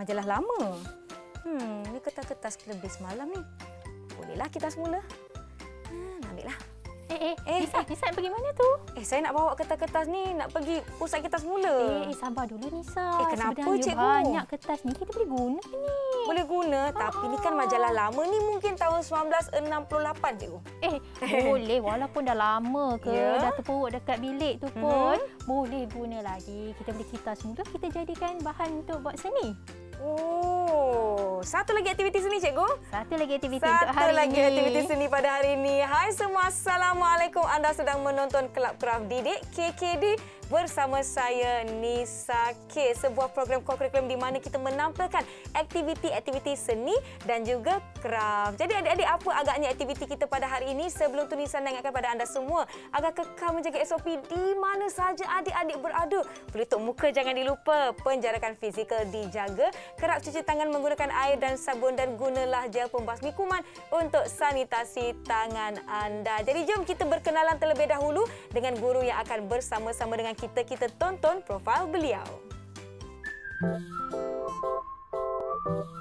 majalah lama. Hmm, ni kertas-kertas lebih semalam ni. Bolehlah kita semula. Hmm, ambillah. Eh, eh, Eh, Nisa, eh. Nisa nak pergi mana tu? Eh, saya nak bawa kertas-kertas ni nak pergi pusat kita semula. Eh, eh, sabar dulu Nisa. Eh, kenapa, Sebenarnya cikgu? banyak kertas ni kita boleh guna ni. Boleh guna, tapi ni kan majalah lama ni mungkin tahun 1968 cikgu. Eh, boleh walaupun dah lama ke, Ya. dah terperuk dekat bilik tu pun, boleh guna lagi. Kita boleh kitas semula, kita jadikan bahan untuk buat seni. Oh, satu lagi aktiviti seni cikgu. Satu lagi aktiviti untuk Satu hari lagi ini. aktiviti seni pada hari ini. Hai semua, Assalamualaikum. Anda sedang menonton Kelab Craft Didik KKD bersama saya Nisa K. Sebuah program kurikulum di mana kita menampilkan aktiviti-aktiviti seni dan juga craft. Jadi adik-adik apa agaknya aktiviti kita pada hari ini? Sebelum tu Nisa nak ingatkan pada anda semua agar kekal menjaga SOP di mana saja adik-adik berada. Pelitup muka jangan dilupa. Penjarakan fizikal dijaga. Kerap cuci tangan menggunakan air dan sabun dan gunalah gel pembasmi kuman untuk sanitasi tangan anda. Jadi jom kita berkenalan terlebih dahulu dengan guru yang akan bersama-sama dengan kita. Kita tonton profil beliau. Baiklah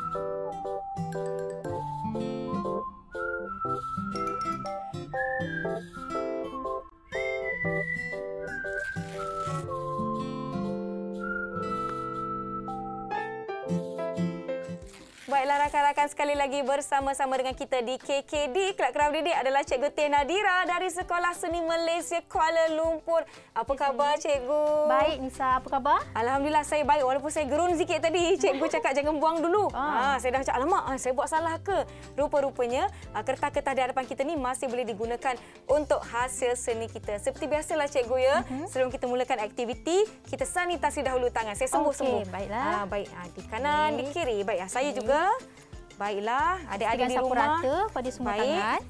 rakan-rakan sekali lagi bersama-sama dengan kita di KKD Kelab Kerap Didik adalah Cikgu Teh Nadira dari Sekolah Seni Malaysia Kuala Lumpur. Apa khabar Cikgu? Baik Nisa, apa khabar? Alhamdulillah saya baik walaupun saya gerun sikit tadi. Cikgu cakap jangan buang dulu. Ah. Ah. saya dah cakap alamak ah, saya buat salah ke? Rupa-rupanya ah, kertas-kertas di hadapan kita ni masih boleh digunakan untuk hasil seni kita. Seperti biasalah Cikgu ya. Mhm. Sebelum kita mulakan aktiviti, kita sanitasi dahulu tangan. Saya sembuh-sembuh. Okey, baiklah. Ah, baik. Ah, di kanan, di Okey. kiri. Baik. Ah, saya juga. Baiklah. Adik-adik di rumah. rata pada semua Baik. tangan.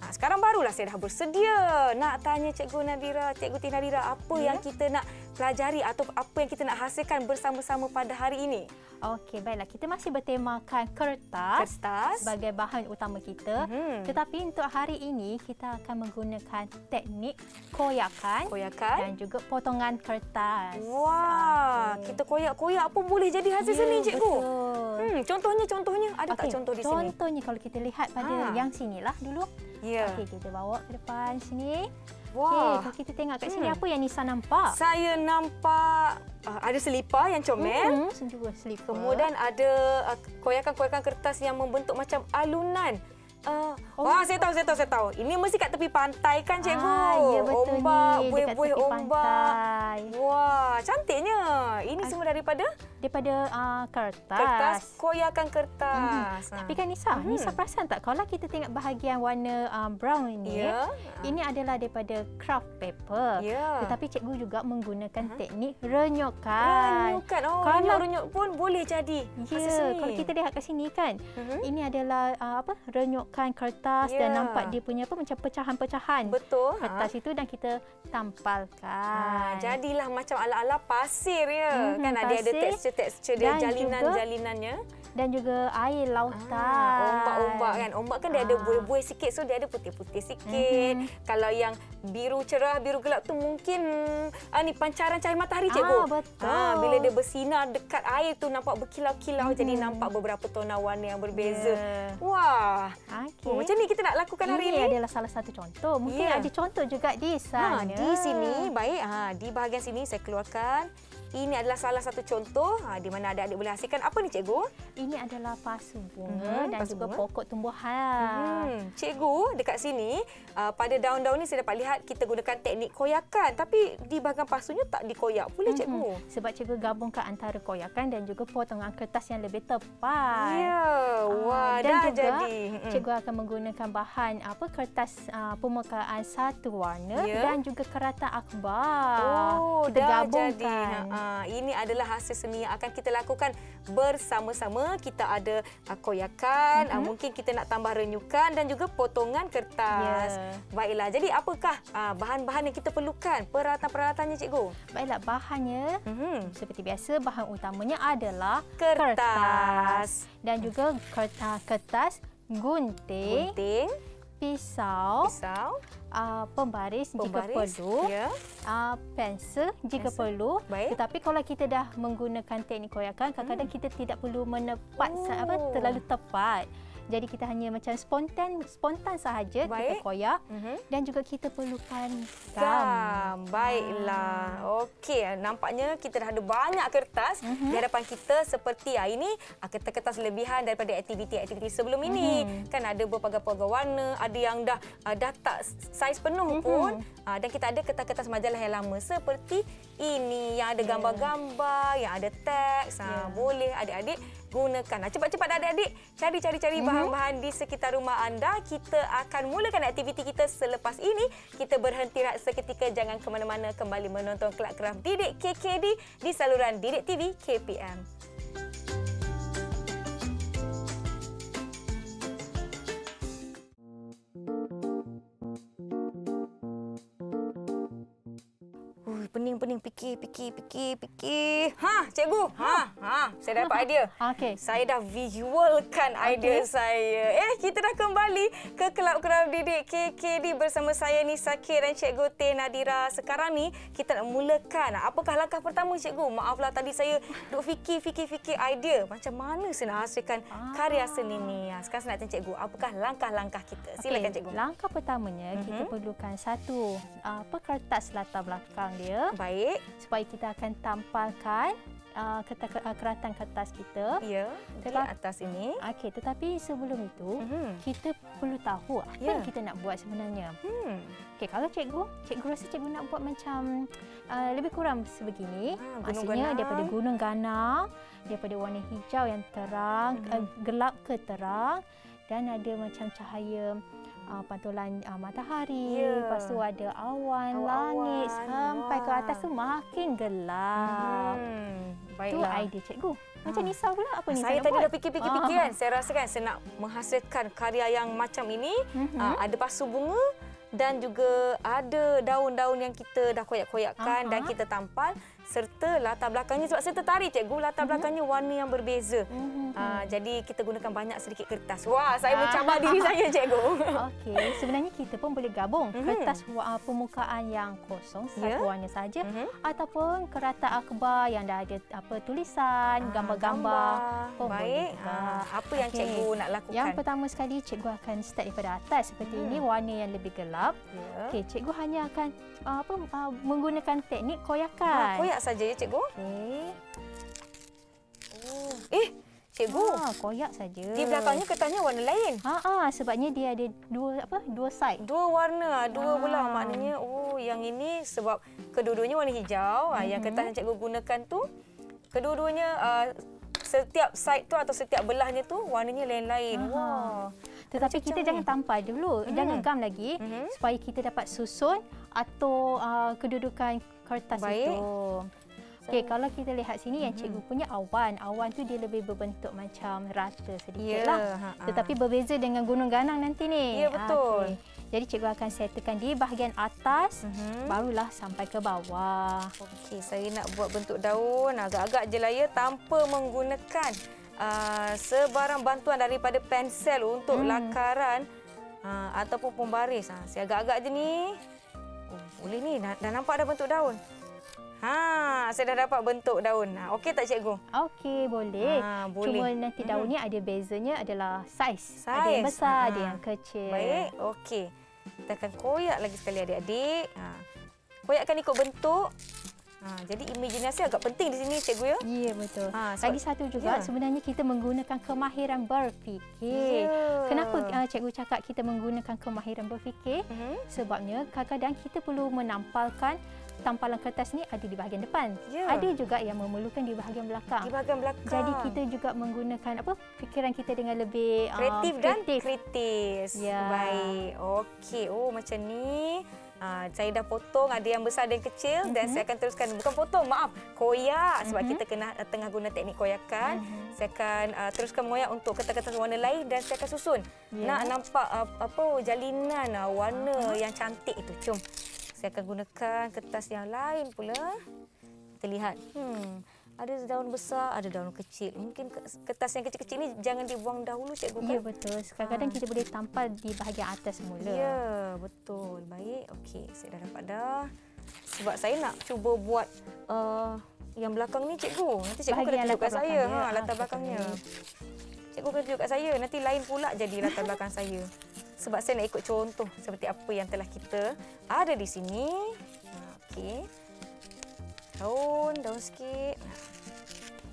Ha, sekarang barulah saya dah bersedia nak tanya Cikgu Nadira, Cikgu Tin Nadira apa Ya. yang kita nak pelajari atau apa yang kita nak hasilkan bersama-sama pada hari ini. Okey, baiklah. Kita masih bertemakan kertas, Kertas. sebagai bahan utama kita. Mhm. Tetapi untuk hari ini kita akan menggunakan teknik koyakan Koyakan. dan juga potongan kertas. Wah, Okey. kita koyak-koyak pun boleh jadi hasil Ya, seni Cikgu. Betul. Hmm, contohnya contohnya ada tak Okey, contoh di sini? Contohnya kalau kita lihat pada Ah. yang sinilah dulu. Ya. Okey, kita bawa ke depan sini. Wah. kalau kita tengok kat sini Hmm. apa yang Nisa nampak? Saya nampak uh, ada selipar yang comel. Hmm, dua slipper. Kemudian ada uh, koyakan-koyakan kertas yang membentuk macam alunan. Uh, Oh. Wah, saya tahu, saya tahu, saya tahu. Ini mesti kat tepi pantai kan, cikgu? Ah, ya betul ombak. Dekat buih-buih ombak. pantai. Wah, cantiknya. Ini semua daripada Daripada uh, kertas. kertas, koyakan kertas. Mhm. Tapi kan Nisa, Mhm. Nisa perasan tak kalau kita tengok bahagian warna uh, brown ini, Ya. ini adalah daripada craft paper. Ya. Tetapi cikgu juga menggunakan teknik renyukan. Renyukan. Oh, Kalau- renyuk-renyuk pun boleh jadi Ya, seni. kalau kita lihat kat sini kan, Mhm. ini adalah uh, apa? renyukan kertas Ya. dan nampak dia punya apa macam pecahan-pecahan. Betul. ha. Kertas itu dan kita tampalkan. Ha, jadilah macam ala-ala pasir ya. Mhm, kan ada ada pasir. tekstur-tekstur dia jalinan-jalinannya. dan juga air lautan. Ah, ombak-ombak kan. Ombak kan dia ada Ah. buih-buih sikit so dia ada putih-putih sikit. Mhm. Kalau yang biru cerah, biru gelap tu mungkin ah, ni pancaran cahaya matahari Ah, cikgu. betul. Ah, bila dia bersinar dekat air tu nampak berkilau-kilau jadi Mhm. nampak beberapa tona warna yang berbeza. Ya. Wah. Okey. Oh, macam ni kita nak lakukan hari ini ini. adalah salah satu contoh. Mungkin Ya. ada contoh juga di Ha, sana. di sini baik ha di bahagian sini saya keluarkan. Ini adalah salah satu contoh ha, di mana adik-adik boleh hasilkan apa ni cikgu? Ini adalah pasu bunga Mhm, dan pasu juga bunga. pokok tumbuhan. Hmm, cikgu dekat sini uh, pada daun-daun ni saya dapat lihat kita gunakan teknik koyakan tapi di bahagian pasunya tak dikoyak. Boleh cikgu? Mhm. Sebab cikgu gabungkan antara koyakan dan juga potongan kertas yang lebih tepat. Ya, wah Ah, dan dah juga jadi. Mm-mm. cikgu akan menggunakan bahan apa kertas uh, permukaan satu warna Ya. dan juga kertas akbar. Oh, kita dah gabungkan. jadi. Ha, ini adalah hasil seni yang akan kita lakukan bersama-sama. Kita ada uh, koyakan, Mhm. uh, mungkin kita nak tambah renyukan dan juga potongan kertas. Ya. Baiklah. Jadi apakah uh, bahan-bahan yang kita perlukan? Peralatan-peralatannya cikgu? Baiklah, bahannya Mhm. seperti biasa bahan utamanya adalah Kertas. dan juga kertas, kertas gunting, Gunting. Pisau, Pisau. uh, pembaris, jika Pembaris. perlu, Ya. uh, pensel jika Pensel. perlu. Baik. Tetapi kalau kita dah menggunakan teknik koyakan, kadang-kadang kita tidak perlu menepat apa Hmm. Oh. terlalu tepat. Jadi kita hanya macam spontan spontan sahaja kita Baik. koyak Mhm. dan juga kita perlukan gam. Gam. Baiklah. Okey, nampaknya kita dah ada banyak kertas Mhm. di hadapan kita seperti ah, ini ah, kertas-kertas lebihan daripada aktiviti-aktiviti sebelum ini. Mhm. Kan ada berbagai-bagai warna, ada yang dah ah, dah tak saiz penuh Mhm. pun. Ah, dan kita ada kertas-kertas majalah yang lama seperti ini yang ada Ya. gambar-gambar, yang ada teks. Ah, Ya. boleh adik-adik gunakan. Ah, cepat-cepat adik-adik cari-cari-cari Mhm. bahan-bahan di sekitar rumah anda. Kita akan mulakan aktiviti kita selepas ini. Kita berhenti rehat seketika. Jangan ke mana-mana kembali menonton Kelab Keram Didik KKD di saluran Didik TV KPM. Fikir, fikir, fikir, fikir. Ha, cikgu. Ha, ha, saya dapat idea. Okey. Saya dah visualkan idea saya. Eh, kita dah kembali ke Kelab Keram Didik KKD bersama saya Nisa K dan Cikgu Teh Nadira. Sekarang ni kita nak mulakan. Apakah langkah pertama Cikgu? Maaflah tadi saya duk fikir-fikir-fikir idea. Macam mana saya nak hasilkan Ah. karya seni ni? Ha, Sekarang saya nak tanya Cikgu, apakah langkah-langkah kita? Silakan Okey, Cikgu. Langkah pertamanya Mhm. kita perlukan satu apa kertas latar belakang dia Baik. supaya kita akan tampalkan uh, kertas, uh, keratan kertas kita. Ya, di Tetap- atas ini. Okey, tetapi sebelum itu Mhm. kita perlu tahu apa Ya. yang kita nak buat sebenarnya. Hmm. Okey, kalau cikgu, cikgu rasa cikgu nak buat macam uh, lebih kurang sebegini. Ah, gunung Maksudnya ganang. daripada gunung ganang, daripada warna hijau yang terang, Mhm. uh, gelap ke terang dan ada macam cahaya uh, pantulan uh, matahari, Ya. lepas tu ada awan, Awan-awan. langit sampai ke atas tu makin gelap. Hmm. Itu Baiklah. idea cikgu. Macam Ah. Nisa pula apa Nisa Saya tadi buat? dah fikir-fikir-fikir Ah. kan. Saya rasa kan saya nak menghasilkan karya yang macam ini. Mhm. Ah, ada pasu bunga dan juga ada daun-daun yang kita dah koyak-koyakkan Aha. dan kita tampal serta latar belakangnya sebab saya tertarik cikgu latar belakangnya warna yang berbeza. Mhm. Ah, jadi kita gunakan banyak sedikit kertas. Wah, saya Ah. mencabar diri saya cikgu. Okey, sebenarnya kita pun boleh gabung Mhm. kertas wa- uh, permukaan yang kosong Ya. satu warna saja Mhm. ataupun kertas akhbar yang dah ada apa tulisan, gambar-gambar Baik. Ah, apa yang Okey. cikgu nak lakukan? Yang pertama sekali cikgu akan start daripada atas seperti Hmm. ini warna yang lebih gelap. Ya. Okey, cikgu hanya akan uh, apa uh, menggunakan teknik koyakan. Ah, koyak saja ya cikgu. Okey. Oh. Eh, cikgu. Ah, koyak saja. Di belakangnya kertasnya warna lain. Ha ah, sebabnya dia ada dua apa? Dua side. Dua warna, dua Ah. pula maknanya oh yang ini sebab kedua-duanya warna hijau, mm-hmm. yang Mhm. kertas yang cikgu gunakan tu kedua-duanya uh, setiap side tu atau setiap belahnya tu warnanya lain-lain. Wah. Tetapi Macam kita jangan tampal dulu, Hmm. jangan gam lagi Mhm. supaya kita dapat susun atau uh, kedudukan kertas Baik. itu. Okey, kalau kita lihat sini yang cikgu punya awan, awan tu dia lebih berbentuk macam rata sedikit Ya, lah. ha-ha. Tetapi berbeza dengan gunung ganang nanti ni. Ya, betul. Okey. Jadi cikgu akan settlekan di bahagian atas, Mhm. barulah sampai ke bawah. Okey, saya nak buat bentuk daun agak-agak je lah ya tanpa menggunakan uh, sebarang bantuan daripada pensel untuk Hmm. lakaran uh, ataupun pembaris. Ha, saya agak-agak je ni. Oh, boleh ni, dah, dah nampak dah bentuk daun. Ha, saya dah dapat bentuk daun. Ha, okey tak cikgu? Okey, boleh. Cuma boleh. nanti daun ni ada bezanya adalah saiz. Ada Saiz. yang besar, ada Ah. yang kecil. Baik, okey. Kita akan koyak lagi sekali adik-adik. Ha. Koyakkan ikut bentuk. Ha, jadi imajinasi agak penting di sini cikgu ya. Ya betul. Ha, sebab- Lagi satu juga Ya. sebenarnya kita menggunakan kemahiran berfikir. Ya. Kenapa uh, cikgu cakap kita menggunakan kemahiran berfikir? Mhm. Sebabnya kadang-kadang kita perlu menampalkan tampalan kertas ni ada di bahagian depan. Ya. Ada juga yang memerlukan di bahagian belakang. Di bahagian belakang. Jadi kita juga menggunakan apa fikiran kita dengan lebih uh, kreatif dan kreatif. kritis. Ya. Baik. Okey. Oh macam ni. Ah, saya dah potong ada yang besar dan kecil mm-hmm. dan Mhm. saya akan teruskan bukan potong maaf koyak sebab Mhm. kita kena uh, tengah guna teknik koyakan Mhm. saya akan uh, teruskan mengoyak untuk kertas-kertas warna lain dan saya akan susun Ya. nak nampak uh, apa jalinan uh, warna yang cantik itu jom saya akan gunakan kertas yang lain pula kita lihat hmm ada daun besar, ada daun kecil. Mungkin kertas yang kecil-kecil ni jangan dibuang dahulu cikgu kan? Ya betul. Kadang-kadang ha. kita boleh tampal di bahagian atas semula. Ya, betul. Baik. Okey, saya dah dapat dah. Sebab saya nak cuba buat uh, yang belakang ni cikgu. Nanti cikgu bahagian kena tunjuk kat saya. Ha, ah, latar belakangnya. Cikgu kena tunjuk kat saya. Nanti lain pula jadi latar belakang saya. Sebab saya nak ikut contoh seperti apa yang telah kita ada di sini. Daun sikit.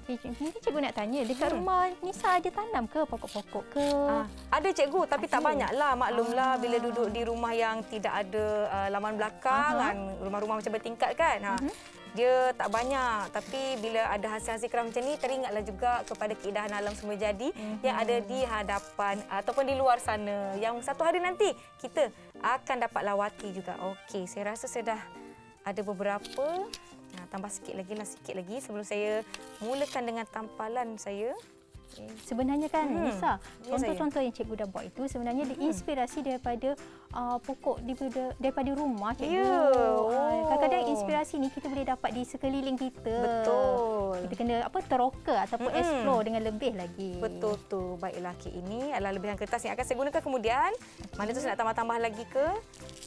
Mungkin cikgu nak tanya, dekat hmm. rumah Nisa ada tanam ke pokok-pokok ke? Ah, ada cikgu, tapi ada. tak banyaklah. Maklumlah ah. bila duduk di rumah yang tidak ada uh, laman belakang, kan, rumah-rumah macam bertingkat kan. Ha. Uh-huh. Dia tak banyak, tapi bila ada hasil-hasil kerang macam ni, teringatlah juga kepada keindahan alam semua jadi uh-huh. yang ada di hadapan ataupun di luar sana. Yang satu hari nanti kita akan dapat lawati juga. Okey, saya rasa saya dah ada beberapa tambah sikit lagi lah sikit lagi sebelum saya mulakan dengan tampalan saya. Sebenarnya kan hmm. Nisa, contoh-contoh yang cikgu dah buat itu sebenarnya hmm. diinspirasi daripada uh, pokok daripada, daripada rumah cikgu. Ya. Oh. Kadang-kadang inspirasi ni kita boleh dapat di sekeliling kita. Betul. Kita kena apa teroka ataupun hmm. explore dengan lebih lagi. Betul tu. Baiklah kek ini adalah lebihan kertas yang akan saya gunakan kemudian. Mana tu saya nak tambah-tambah lagi ke?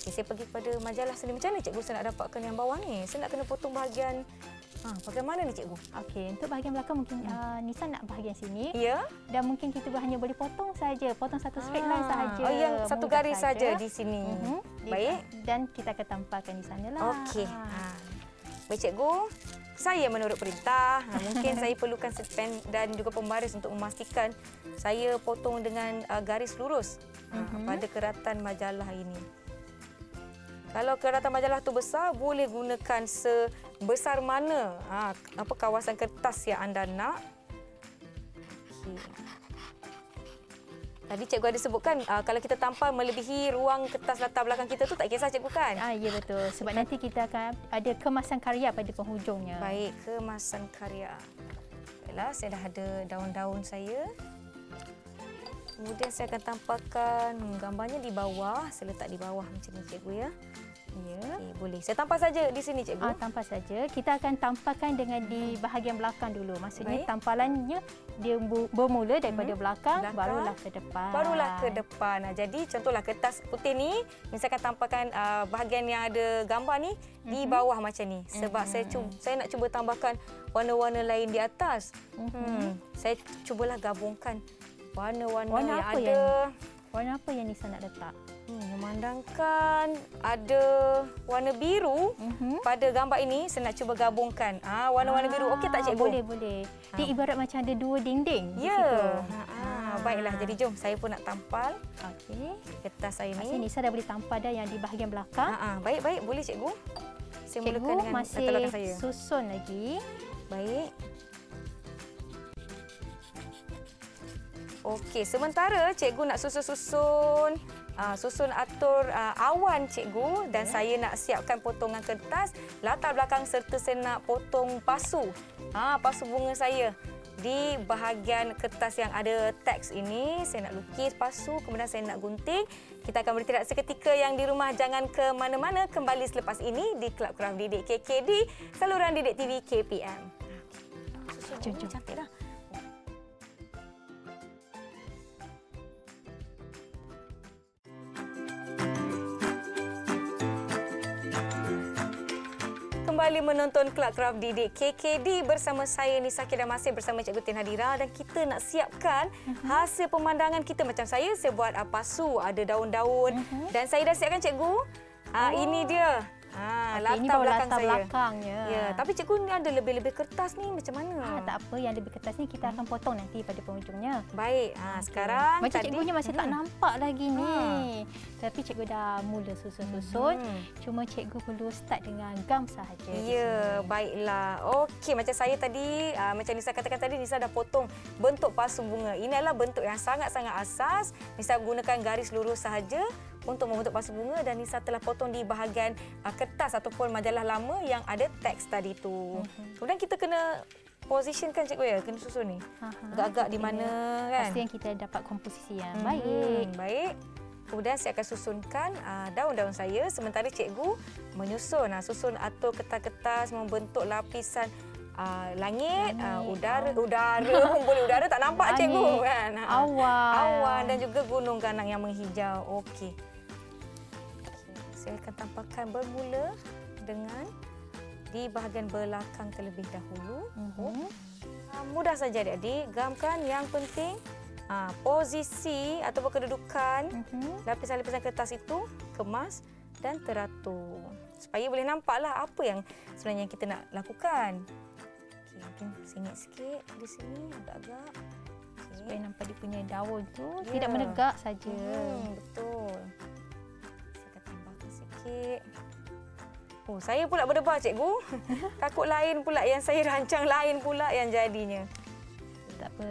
Okay, saya pergi kepada majalah seni. Macam mana cikgu saya nak dapatkan yang bawah ni? Saya nak kena potong bahagian Ha, bahagian mana ni cikgu? Okey, untuk bahagian belakang mungkin hmm. uh, Nisa nak bahagian sini. Ya. Dan mungkin kita hanya boleh potong saja, potong satu straight line ah. sahaja. Oh, yang satu garis saja di sini. Uh-huh. Baik. Dan kita akan tampalkan di sana lah. Okey. Ha. Baik cikgu. Saya menurut perintah, ha, mungkin saya perlukan pen dan juga pembaris untuk memastikan saya potong dengan uh, garis lurus uh-huh. pada keratan majalah ini. Kalau keratan majalah tu besar, boleh gunakan sebesar mana ha, apa kawasan kertas yang anda nak. Okay. Tadi cikgu ada sebutkan uh, kalau kita tampal melebihi ruang kertas latar belakang kita tu tak kisah cikgu kan? Ah ya betul. Sebab nanti kita akan ada kemasan karya pada penghujungnya. Baik, kemasan karya. Baiklah, saya dah ada daun-daun saya. Kemudian saya akan tampalkan gambarnya di bawah. Saya letak di bawah macam ni cikgu ya. Ya. Okay, boleh. Saya tampal saja di sini cikgu. Ah, tampal saja. Kita akan tampalkan dengan di bahagian belakang dulu. Maksudnya Baik. tampalannya dia bermula daripada hmm. belakang, belakang barulah ke depan. Barulah ke depan. Nah, jadi contohlah kertas putih ni misalkan tampalkan uh, bahagian yang ada gambar ni hmm. di bawah macam ni. Sebab hmm. saya cuba saya nak cuba tambahkan warna-warna lain di atas. Hmm. hmm. Saya cubalah gabungkan warna-warna warna yang ada. Yang, warna apa yang Nisa nak letak? Hmm, memandangkan ada warna biru uh-huh. pada gambar ini, saya nak cuba gabungkan. Ah, warna-warna ah, biru. Okey tak cikgu? Boleh, boleh. Dia ah. ibarat macam ada dua dinding yeah. di ya. situ. Ah, baiklah, jadi jom saya pun nak tampal. Okey. Kertas saya ni. Sini saya dah boleh tampal dah yang di bahagian belakang. Ah. baik, baik. Boleh cikgu. Saya cikgu mulakan dengan masih saya. susun lagi. Baik. Okey, sementara cikgu nak susun-susun uh, susun atur uh, awan cikgu dan yeah. saya nak siapkan potongan kertas latar belakang serta saya nak potong pasu. Ha, pasu bunga saya di bahagian kertas yang ada teks ini saya nak lukis pasu kemudian saya nak gunting kita akan bertindak seketika yang di rumah jangan ke mana-mana kembali selepas ini di Club Craft Didik KKD saluran Didik TV KPM. Jom, jom. Cantik dah. Kembali menonton Club Craft Didik KKD bersama saya Nisa Kira masih bersama Cikgu Tin Hadira dan kita nak siapkan uh-huh. hasil pemandangan kita macam saya saya buat apa su ada daun-daun uh-huh. dan saya dah siapkan cikgu. Ah oh. ini dia. Ha, okay, latar ini belakang latar saya. belakangnya. Ya, tapi cikgu ni ada lebih-lebih kertas ni macam mana? Ha, tak apa, yang lebih kertas ni kita akan potong nanti pada penghujungnya. Baik, ha, sekarang Macam tadi... cikgunya masih hmm. tak nampak lagi ni. Ha. Tapi cikgu dah mula susun-susun. Hmm. Cuma cikgu perlu start dengan gam sahaja. Ya, baiklah. Okey, macam saya tadi, uh, macam Nisa katakan tadi, Nisa dah potong bentuk pasu bunga. Ini adalah bentuk yang sangat-sangat asas. Nisa gunakan garis lurus sahaja untuk membentuk pasu bunga dan Nisa telah potong di bahagian uh, kertas ataupun majalah lama yang ada teks tadi tu. Uh-huh. Kemudian kita kena positionkan cikgu ya, kena susun ni. Agak-agak di mana kan? Pasti yang kita dapat komposisi yang hmm, baik. Baik. Kemudian saya akan susunkan uh, daun-daun saya sementara cikgu menyusun uh, susun atur kertas-kertas membentuk lapisan uh, langit, langit. Uh, udara, oh. udara pun boleh udara tak nampak langit. cikgu kan. Awan. Awan dan juga gunung ganang yang menghijau. Okey. Saya akan tampakkan bermula dengan di bahagian belakang terlebih dahulu. Uh-huh. Uh, mudah saja adik-adik. Gamkan yang penting uh, posisi atau kedudukan uh-huh. lapisan-lapisan kertas itu kemas dan teratur. Supaya boleh nampaklah apa yang sebenarnya kita nak lakukan. Okay, mungkin sengit sikit di sini agak-agak. Okay. Supaya nampak dia punya daun tu yeah. tidak menegak saja. Hmm, betul. Sikit. Oh, saya pula berdebar cikgu. Takut lain pula yang saya rancang lain pula yang jadinya. Tak apa.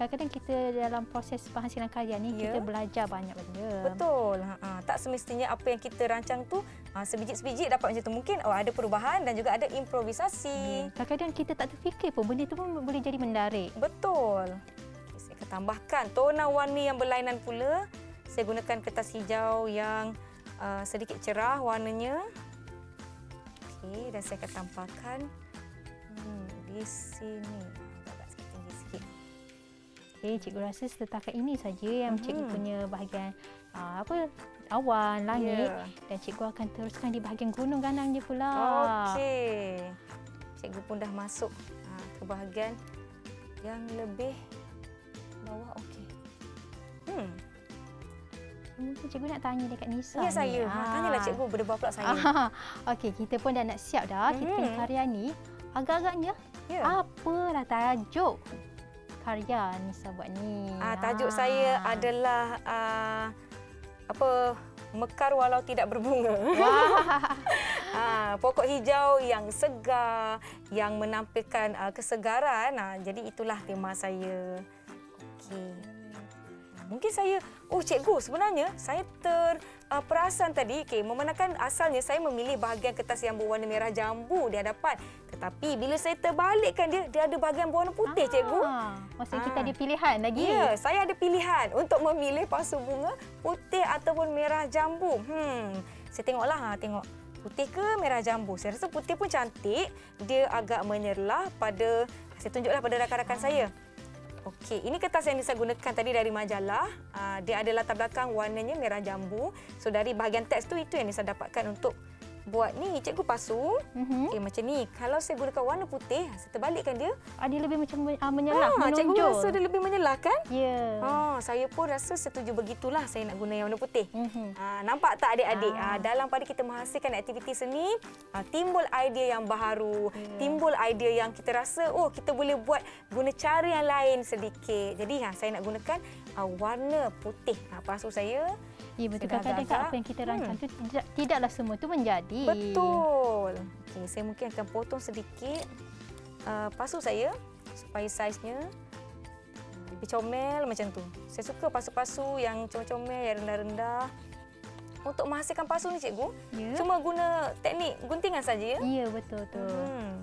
Kadang-kadang kita dalam proses penghasilan karya ni ya. kita belajar banyak benda. Betul. Ha, ha, tak semestinya apa yang kita rancang tu ha, sebiji-sebiji dapat macam tu. Mungkin oh, ada perubahan dan juga ada improvisasi. Ya. Kadang-kadang kita tak terfikir pun benda tu pun boleh jadi menarik. Betul. Okay, saya akan tambahkan tona warni yang berlainan pula. Saya gunakan kertas hijau yang uh, sedikit cerah warnanya. Okey, dan saya akan tampakkan hmm, di sini. Agak sikit tinggi sikit. Okey, cikgu rasa setakat ini saja yang hmm. cikgu punya bahagian uh, apa awan, langit yeah. dan cikgu akan teruskan di bahagian gunung ganang je pula. Okey. Cikgu pun dah masuk uh, ke bahagian yang lebih bawah. Okey. Hmm. Mungkin cikgu nak tanya dekat Nisa. Ya, saya. Ha. Tanyalah cikgu berdebar pula saya. Okey, kita pun dah nak siap dah. Hmm. Kita punya karya ni agak-agaknya ya. apalah tajuk karya Nisa buat ni. Ah, tajuk ha. saya adalah uh, apa mekar walau tidak berbunga. ha, pokok hijau yang segar, yang menampilkan uh, kesegaran. Ha, jadi itulah tema saya. Okey. Mungkin saya, oh cikgu sebenarnya saya terperasan uh, tadi, okay, memandangkan asalnya saya memilih bahagian kertas yang berwarna merah jambu di hadapan. Tetapi bila saya terbalikkan dia, dia ada bahagian berwarna putih, ah, cikgu. Maksudnya ah. kita ada pilihan lagi? Ya, saya ada pilihan untuk memilih pasu bunga putih ataupun merah jambu. Hmm, saya tengoklah, ha, tengok putih ke merah jambu. Saya rasa putih pun cantik. Dia agak menyerlah pada, saya tunjuklah pada rakan-rakan ah. saya. Okey, ini kertas yang saya gunakan tadi dari majalah. Uh, dia ada latar belakang warnanya merah jambu. So dari bahagian teks tu itu yang saya dapatkan untuk buat ni cikgu pasu. Mm-hmm. Okay, macam ni. Kalau saya gunakan warna putih, saya terbalikkan dia. Ah, dia lebih macam uh, menyelah, ha, menonjol. Cikgu rasa dia lebih menyelah kan? Ya. Yeah. Ha, saya pun rasa setuju begitulah saya nak guna yang warna putih. Mm-hmm. Ha, nampak tak adik-adik? Ha. Ha, dalam pada kita menghasilkan aktiviti seni, ha, timbul idea yang baharu. Yeah. Timbul idea yang kita rasa, oh kita boleh buat guna cara yang lain sedikit. Jadi ha, saya nak gunakan uh, warna putih. Ha, pasu saya Ya betul. Kadang-kadang apa yang kita rancang hmm. tu tidak, tidaklah semua tu menjadi. Betul. Okay, saya mungkin akan potong sedikit uh, pasu saya supaya saiznya lebih comel macam tu. Saya suka pasu-pasu yang comel-comel, yang rendah-rendah. Untuk menghasilkan pasu ni cikgu, ya. cuma guna teknik guntingan saja ya? Ya, betul tu. Hmm.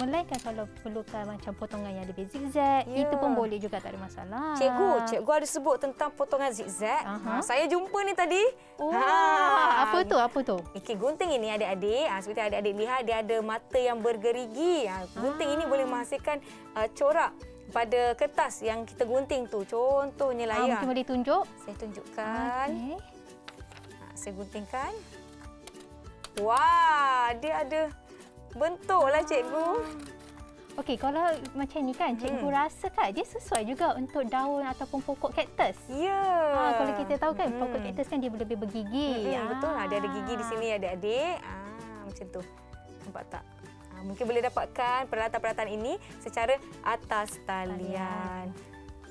Melainkan kalau perlukan macam potongan yang lebih zigzag, yeah. itu pun boleh juga tak ada masalah. Cikgu, cikgu ada sebut tentang potongan zigzag. Uh-huh. Ha, saya jumpa ni tadi. Oh, ha. Apa tu? Apa tu? Okey, gunting ini adik-adik. Ha, seperti adik-adik lihat, dia ada mata yang bergerigi. Ha, gunting ah. ini boleh menghasilkan uh, corak pada kertas yang kita gunting tu. Contohnya lah ya. Mungkin boleh tunjuk? Saya tunjukkan. Okay. Ha, saya guntingkan. Wah, dia ada Bentuklah cikgu. Okey, kalau macam ni kan, cikgu hmm. rasa kan dia sesuai juga untuk daun ataupun pokok kaktus. Ya. Yeah. Ha, kalau kita tahu kan, hmm. pokok kaktus kan dia lebih bergigi. Hmm, betul lah, dia ada gigi di sini adik-adik. Ah, macam tu. Nampak tak? Ah, mungkin boleh dapatkan peralatan-peralatan ini secara atas talian.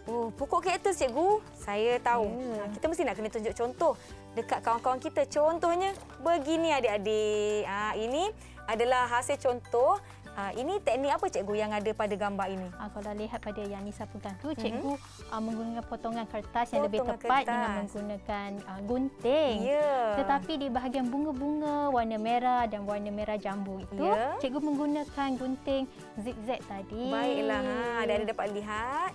Oh, pokok kaktus cikgu, saya tahu. Yeah. Ha, kita mesti nak kena tunjuk contoh dekat kawan-kawan kita. Contohnya begini adik-adik. Ha, ini adalah hasil contoh Uh, ini teknik apa cikgu yang ada pada gambar ini? Uh, kalau lihat pada yang Nisa pegang tu, cikgu mm-hmm. uh, menggunakan potongan kertas yang potongan lebih tepat kertas. dengan menggunakan uh, gunting. Yeah. Tetapi di bahagian bunga-bunga warna merah dan warna merah jambu itu, yeah. cikgu menggunakan gunting zigzag tadi. Baiklah, ha, ada dapat lihat.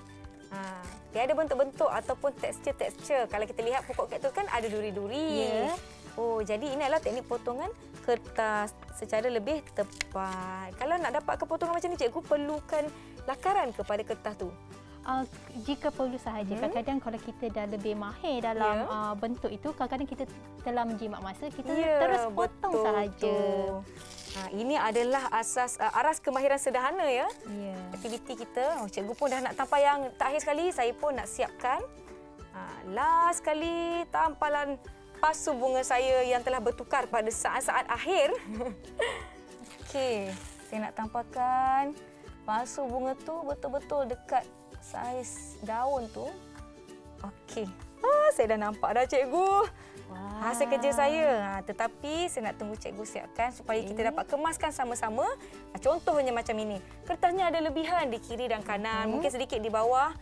Ha, dia ada bentuk-bentuk ataupun tekstur-tekstur. Kalau kita lihat pokok kaktus kan ada duri-duri. Yeah. Oh, jadi ini adalah teknik potongan kertas secara lebih tepat. Kalau nak dapat kepotongan macam ni, cikgu perlukan lakaran kepada kertas tu. Uh, jika perlu sahaja. Hmm. Kadang-kadang kalau kita dah lebih mahir dalam yeah. uh, bentuk itu, kadang-kadang kita telah menjimat masa, kita yeah, terus potong betul, sahaja. Ha, ini adalah asas uh, aras kemahiran sederhana ya. Yeah. Aktiviti kita. Oh, cikgu pun dah nak tampal yang terakhir sekali, saya pun nak siapkan. Ha, last sekali tampalan pasu bunga saya yang telah bertukar pada saat-saat akhir. Okey, saya nak tampalkan pasu bunga tu betul-betul dekat saiz daun tu. Okey. Ah, saya dah nampak dah cikgu. Wow. Hasil kerja saya. Ha, tetapi saya nak tunggu cikgu siapkan supaya okay. kita dapat kemaskan sama-sama. Ha, contohnya macam ini. Kertasnya ada lebihan di kiri dan kanan. Okay. Mungkin sedikit di bawah.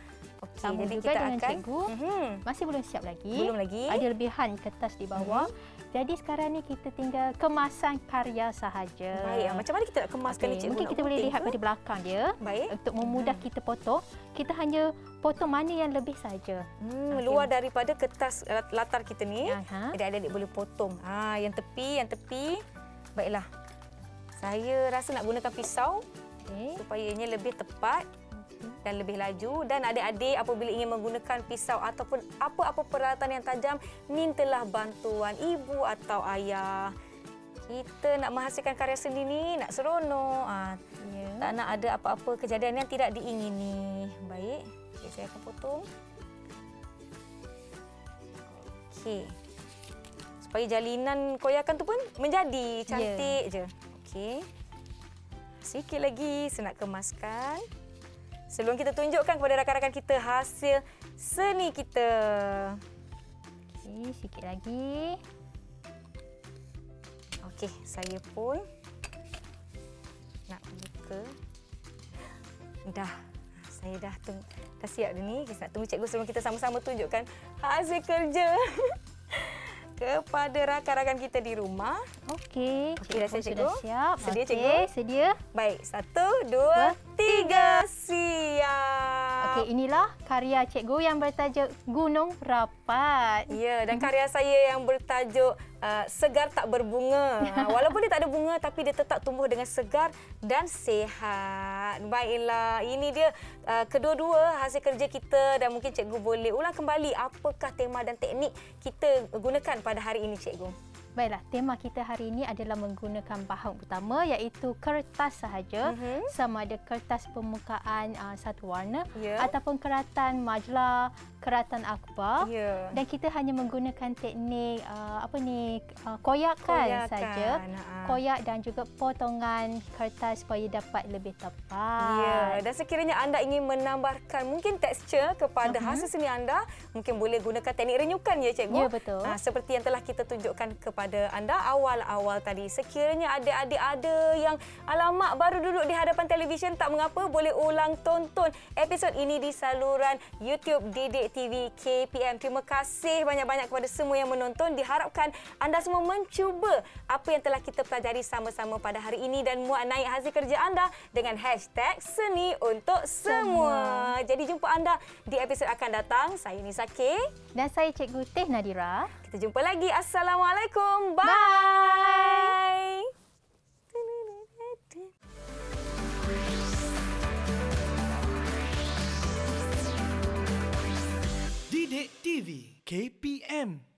Sama jadi juga kita dengan akan, cikgu. Uh-huh. Masih belum siap lagi. Belum lagi. Ada lebihan kertas di bawah. Uh-huh. Jadi sekarang ni kita tinggal kemasan karya sahaja. Baik, ah, macam mana kita nak kemaskan okay. ni cikgu? Mungkin kita boleh lihat pada belakang dia. Baik. Untuk memudah hmm. kita potong, kita hanya potong mana yang lebih saja. Hmm, okay. Luar daripada kertas latar kita ni. Aha. Jadi adik-adik boleh potong. Ha, yang tepi, yang tepi. Baiklah. Saya rasa nak gunakan pisau okay. supaya ianya lebih tepat dan lebih laju. Dan adik-adik apabila ingin menggunakan pisau ataupun apa-apa peralatan yang tajam mintalah bantuan ibu atau ayah. Kita nak menghasilkan karya seni ni nak seronok. Ha, yeah. tak nak ada apa-apa kejadian yang tidak diingini. Baik okay, saya akan potong. Okey. Supaya jalinan koyakan tu pun menjadi cantik yeah. je. Okey. Sikit lagi saya nak kemaskan sebelum kita tunjukkan kepada rakan-rakan kita hasil seni kita. Okey, sikit lagi. Okey, saya pun nak buka. Dah. Saya dah tunggu. Dah siap dah ni. Kita nak tunggu cikgu sebelum kita sama-sama tunjukkan hasil kerja. kepada rakan-rakan kita di rumah. Okey. Okey, dah siap cikgu? siap. Sedia okay. cikgu? Sedia. Baik, satu, dua, tiga, siap. Okey, inilah karya cikgu yang bertajuk Gunung Rapat. Ya, dan karya saya yang bertajuk uh, Segar Tak Berbunga. Walaupun dia tak ada bunga, tapi dia tetap tumbuh dengan segar dan sehat. Baiklah, ini dia uh, kedua-dua hasil kerja kita dan mungkin cikgu boleh ulang kembali apakah tema dan teknik kita gunakan pada hari ini, cikgu. Baiklah, tema kita hari ini adalah menggunakan bahan utama iaitu kertas sahaja. Uh-huh. Sama ada kertas permukaan uh, satu warna yeah. ataupun keratan majalah, keratan akbar. Yeah. Dan kita hanya menggunakan teknik uh, apa ni uh, koyakan, saja. Uh. Koyak dan juga potongan kertas supaya dapat lebih tepat. Ya, yeah. dan sekiranya anda ingin menambahkan mungkin tekstur kepada uh-huh. hasil seni anda, mungkin boleh gunakan teknik renyukan ya cikgu. Ya, betul. Uh, seperti yang telah kita tunjukkan kepada kepada anda awal-awal tadi. Sekiranya adik-adik ada yang alamak baru duduk di hadapan televisyen tak mengapa boleh ulang tonton episod ini di saluran YouTube Didik TV KPM. Terima kasih banyak-banyak kepada semua yang menonton. Diharapkan anda semua mencuba apa yang telah kita pelajari sama-sama pada hari ini dan muat naik hasil kerja anda dengan hashtag seni untuk semua. semua. Jadi jumpa anda di episod akan datang. Saya Nisa K. Dan saya Cikgu Teh Nadira. Kita jumpa lagi. Assalamualaikum. Bye. Bye. Bidik TV KPM